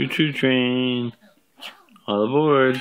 Choo choo train. All aboard.